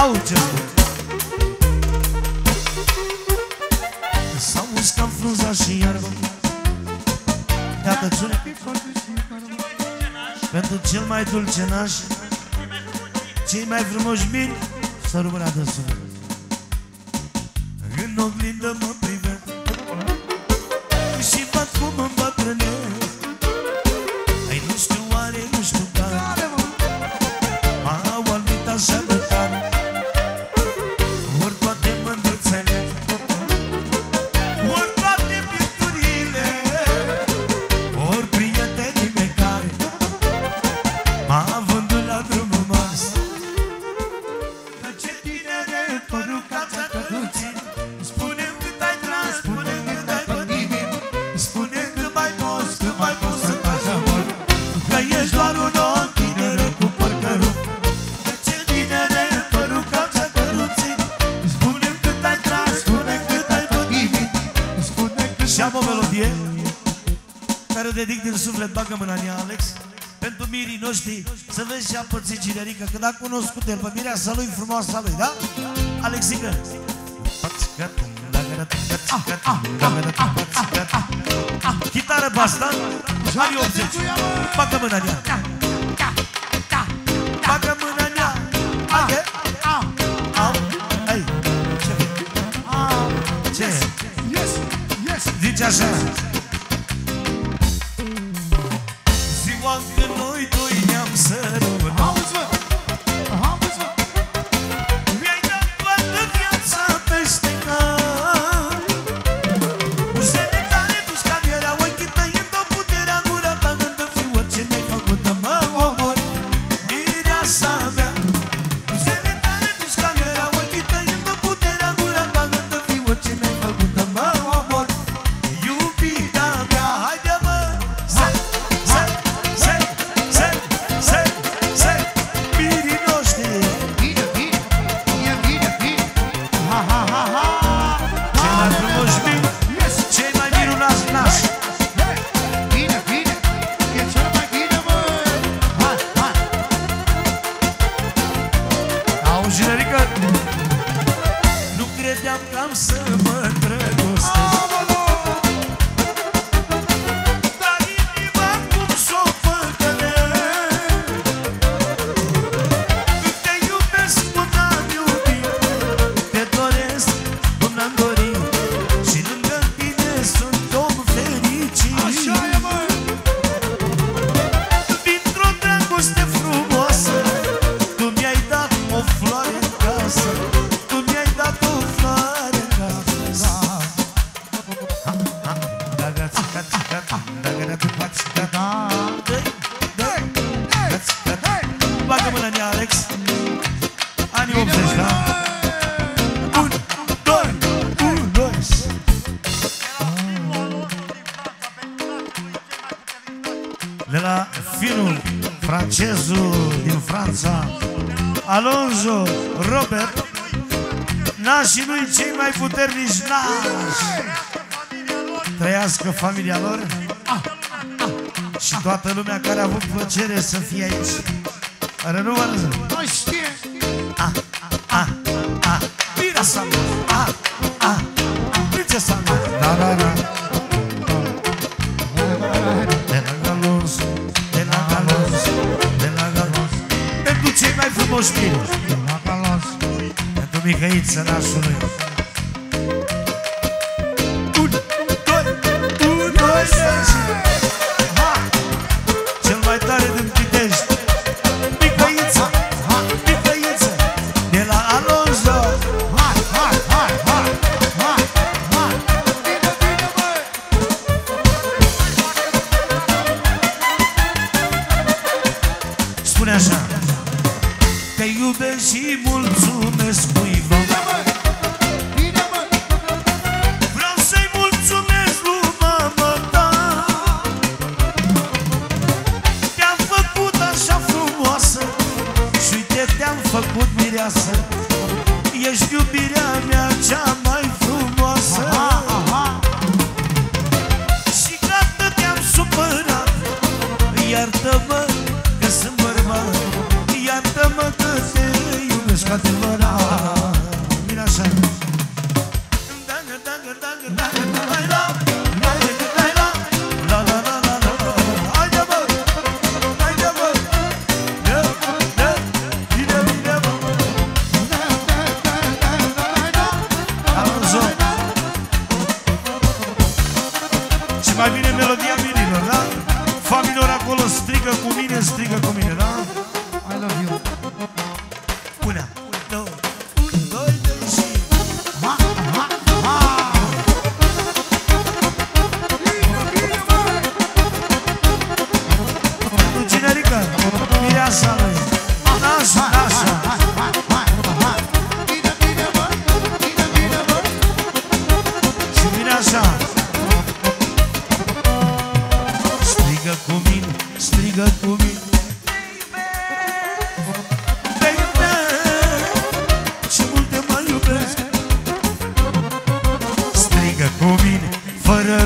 auge S-au uscat frunza și iarba Catăciune Pentru cel mai dulce naș Cei mai frumoși mini Să rămână de soare o dedic din suflet, bagă mâna în ea, Alex. Pentru mirii noștri Să vezi ce a pățit Cinerica Că dacă cunoscut el pe mireasa lui, frumoasa lui, da? Alexică Chitară basta Anii 80 Bagă mâna în ea. Bagă mâna în ea. Bagă. Zice așa. I'm so Alonso, Robert, nașii lui cei mai puternici nași. Trăiască familia lor ah, ah, și toată lumea care a avut plăcere să fie aici. Rănu, vă răză. Puștin Pentru Mihăiță nașului iubesc și mulțumesc cuiva. Te-am făcut așa frumoasă Și uite te-am făcut mireasă. Ești iubirea mea cea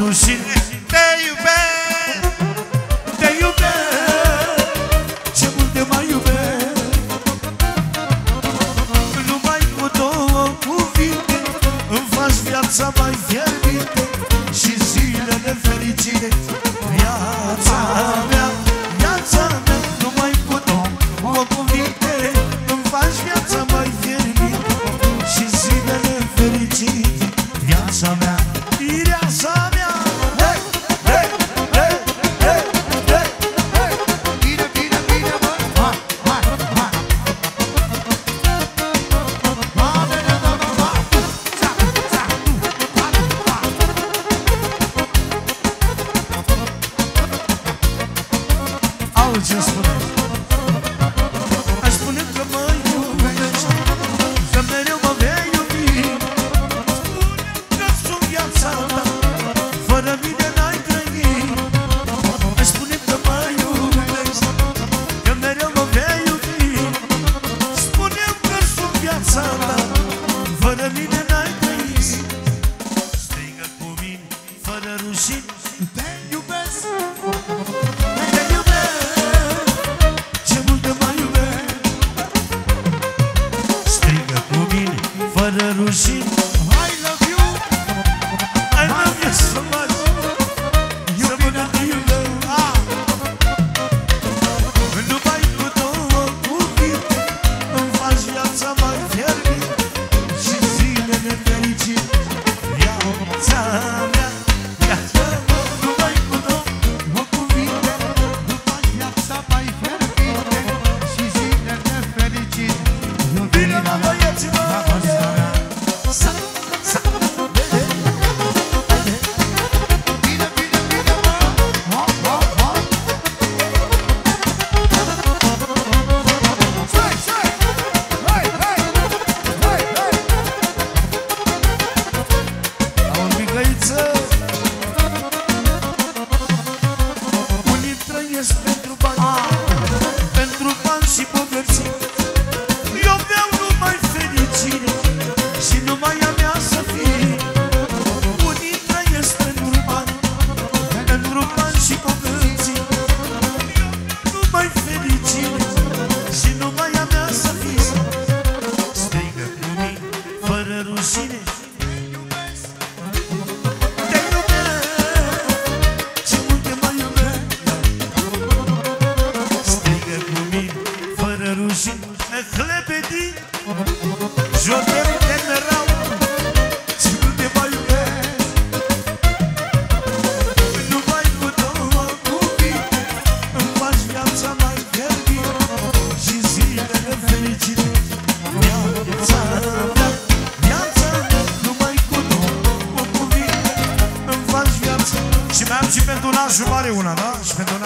nu și te iubesc, te iubesc, ce mult te mai iubesc. Numai cu două cuvinte îmi faci viața mai fierbinte și zilele fericite.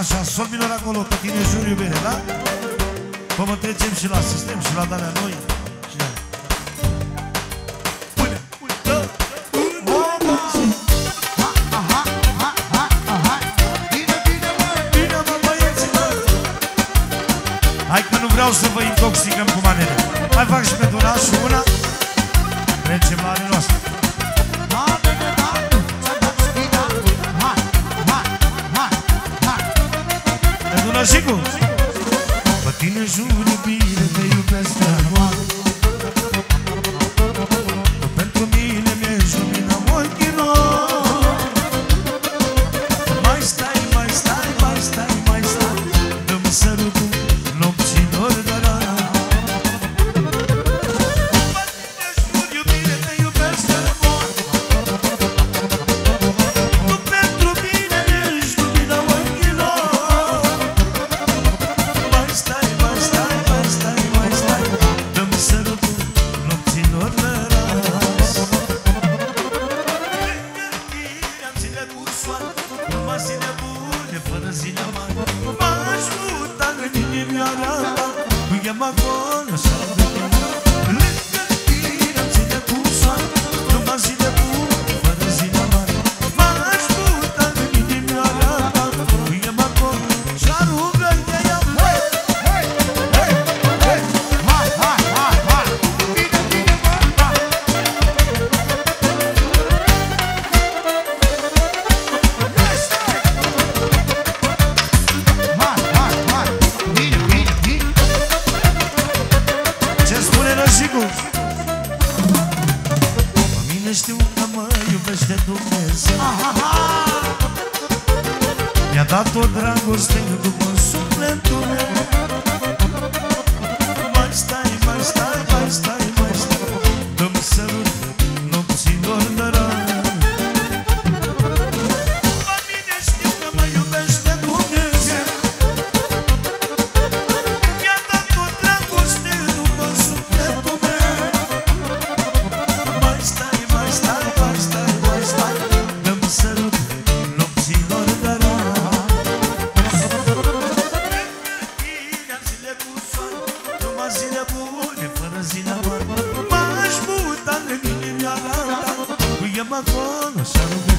așa, sol minor acolo, pe tine jur iubire, da? Vă mă trecem și la sistem și la dalea noi. Și la... Pune, pune, dă, dă, dă, dă, dă. Hai că nu vreau să vă intoxicăm cu manele. Mai fac și pe una și una. Trecem la Din jur iubire te iubesc, dar dat o dragoste după sufletul corazón, no se